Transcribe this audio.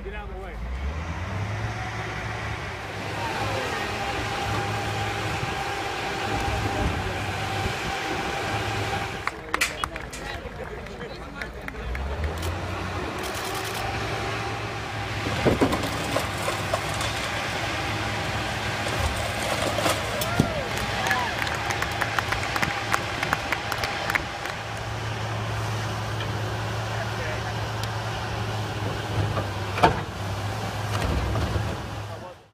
get out of the way. Thank